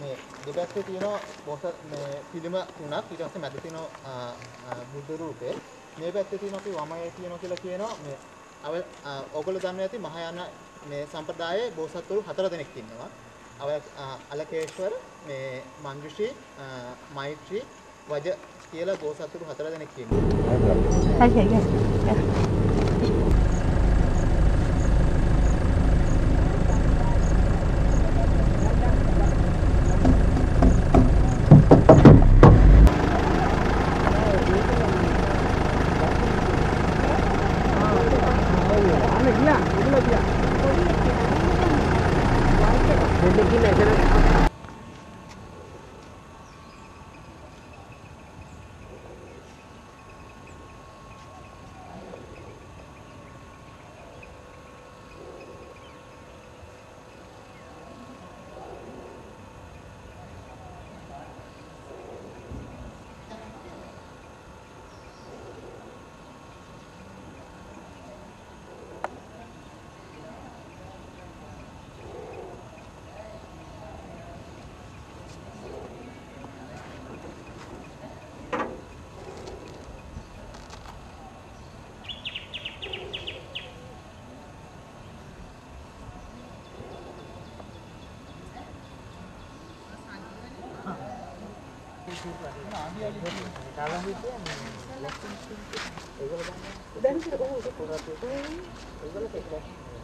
මේ දෙපැත්තේ තියෙන බෝසත් මේ පිළිම තුනක් ඊට පස්සේ මැද තියෙන බුදු රූපේ මේ පැත්තේ තියෙන අපි වමයේ තියෙනවා කියලා කියනවා මේ අව ඔයගොල්ලෝ දන්නවා ඇති මහායාන මේ සම්ප්‍රදායේ බෝසත්වරු හතර දෙනෙක් ඉන්නවා. අව අලකේශ්වර මේ මංජුෂී මෛත්‍රී වජ කියලා බෝසත්වරු හතර දෙනෙක් ඉන්නවා. ज़िंदगी में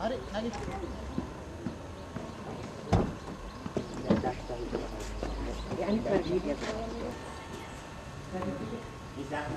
अरे यानी कर दीजिए इधर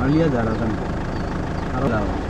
Alia jalan kan, arah jalan.